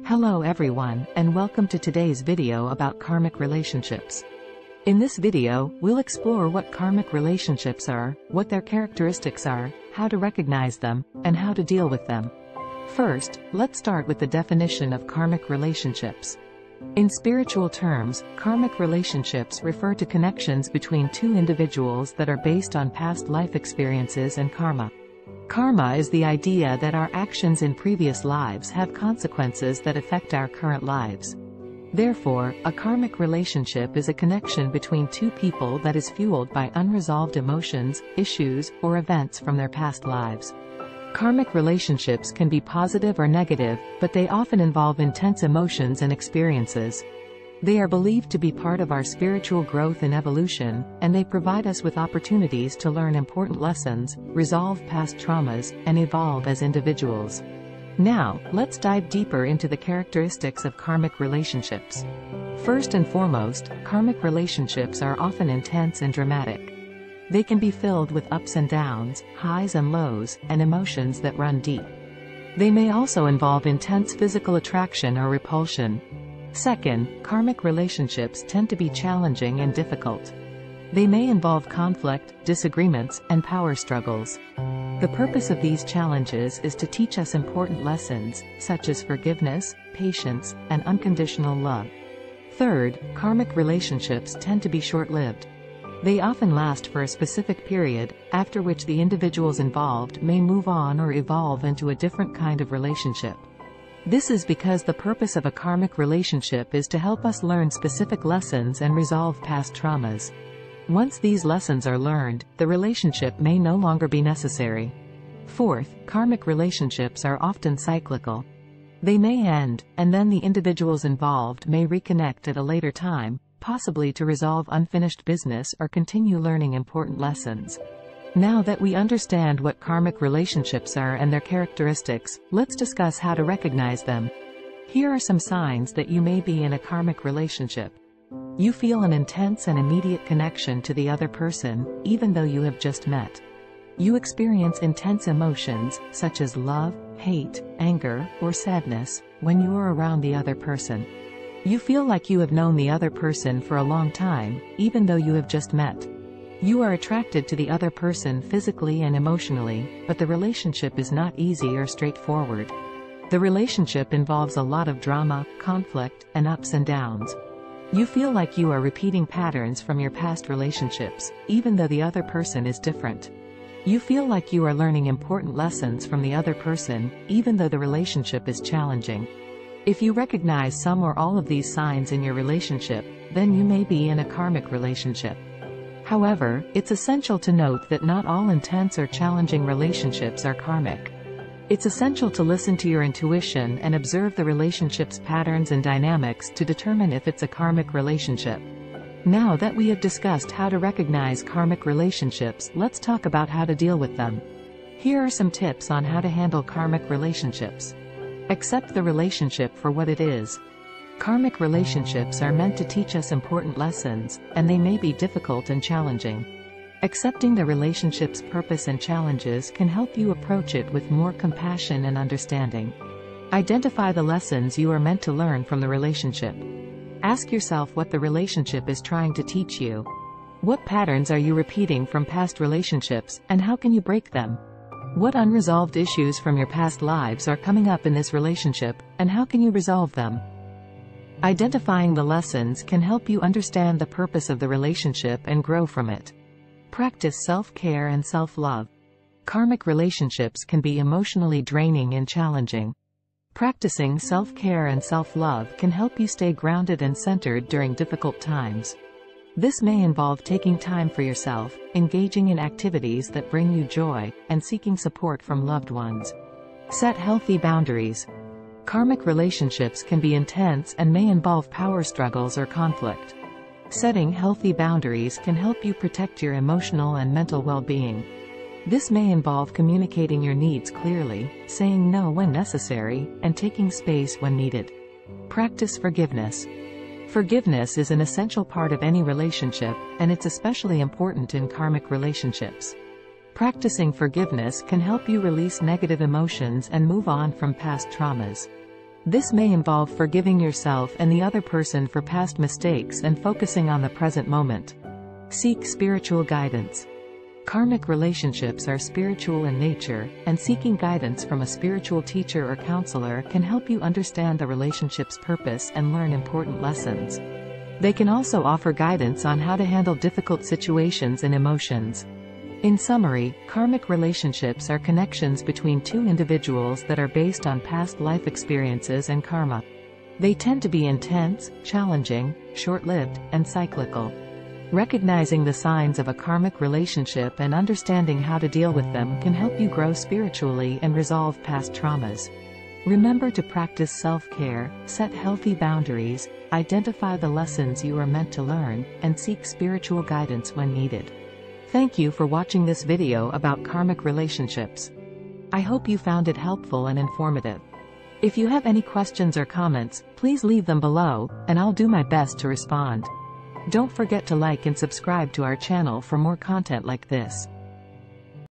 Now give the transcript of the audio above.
Hello everyone, and welcome to today's video about karmic relationships. In this video, we'll explore what karmic relationships are, what their characteristics are, how to recognize them, and how to deal with them. First, let's start with the definition of karmic relationships. In spiritual terms, karmic relationships refer to connections between two individuals that are based on past life experiences and karma. Karma is the idea that our actions in previous lives have consequences that affect our current lives. Therefore, a karmic relationship is a connection between two people that is fueled by unresolved emotions, issues, or events from their past lives. Karmic relationships can be positive or negative, but they often involve intense emotions and experiences. They are believed to be part of our spiritual growth and evolution, and they provide us with opportunities to learn important lessons, resolve past traumas, and evolve as individuals. Now, let's dive deeper into the characteristics of karmic relationships. First and foremost, karmic relationships are often intense and dramatic. They can be filled with ups and downs, highs and lows, and emotions that run deep. They may also involve intense physical attraction or repulsion, Second, karmic relationships tend to be challenging and difficult. They may involve conflict, disagreements, and power struggles. The purpose of these challenges is to teach us important lessons, such as forgiveness, patience, and unconditional love. Third, karmic relationships tend to be short-lived. They often last for a specific period, after which the individuals involved may move on or evolve into a different kind of relationship. This is because the purpose of a karmic relationship is to help us learn specific lessons and resolve past traumas. Once these lessons are learned, the relationship may no longer be necessary. Fourth, karmic relationships are often cyclical. They may end, and then the individuals involved may reconnect at a later time, possibly to resolve unfinished business or continue learning important lessons. Now that we understand what karmic relationships are and their characteristics, let's discuss how to recognize them. Here are some signs that you may be in a karmic relationship. You feel an intense and immediate connection to the other person, even though you have just met. You experience intense emotions, such as love, hate, anger, or sadness, when you are around the other person. You feel like you have known the other person for a long time, even though you have just met. You are attracted to the other person physically and emotionally, but the relationship is not easy or straightforward. The relationship involves a lot of drama, conflict, and ups and downs. You feel like you are repeating patterns from your past relationships, even though the other person is different. You feel like you are learning important lessons from the other person, even though the relationship is challenging. If you recognize some or all of these signs in your relationship, then you may be in a karmic relationship. However, it's essential to note that not all intense or challenging relationships are karmic. It's essential to listen to your intuition and observe the relationship's patterns and dynamics to determine if it's a karmic relationship. Now that we have discussed how to recognize karmic relationships, let's talk about how to deal with them. Here are some tips on how to handle karmic relationships. Accept the relationship for what it is. Karmic relationships are meant to teach us important lessons, and they may be difficult and challenging. Accepting the relationship's purpose and challenges can help you approach it with more compassion and understanding. Identify the lessons you are meant to learn from the relationship. Ask yourself what the relationship is trying to teach you. What patterns are you repeating from past relationships, and how can you break them? What unresolved issues from your past lives are coming up in this relationship, and how can you resolve them? Identifying the lessons can help you understand the purpose of the relationship and grow from it. Practice self-care and self-love. Karmic relationships can be emotionally draining and challenging. Practicing self-care and self-love can help you stay grounded and centered during difficult times. This may involve taking time for yourself, engaging in activities that bring you joy, and seeking support from loved ones. Set healthy boundaries. Karmic relationships can be intense and may involve power struggles or conflict. Setting healthy boundaries can help you protect your emotional and mental well-being. This may involve communicating your needs clearly, saying no when necessary, and taking space when needed. Practice forgiveness. Forgiveness is an essential part of any relationship, and it's especially important in karmic relationships. Practicing forgiveness can help you release negative emotions and move on from past traumas. This may involve forgiving yourself and the other person for past mistakes and focusing on the present moment. Seek spiritual guidance. Karmic relationships are spiritual in nature, and seeking guidance from a spiritual teacher or counselor can help you understand the relationship's purpose and learn important lessons. They can also offer guidance on how to handle difficult situations and emotions. In summary, karmic relationships are connections between two individuals that are based on past life experiences and karma. They tend to be intense, challenging, short-lived, and cyclical. Recognizing the signs of a karmic relationship and understanding how to deal with them can help you grow spiritually and resolve past traumas. Remember to practice self-care, set healthy boundaries, identify the lessons you are meant to learn, and seek spiritual guidance when needed. Thank you for watching this video about karmic relationships. I hope you found it helpful and informative. If you have any questions or comments, please leave them below, and I'll do my best to respond. Don't forget to like and subscribe to our channel for more content like this.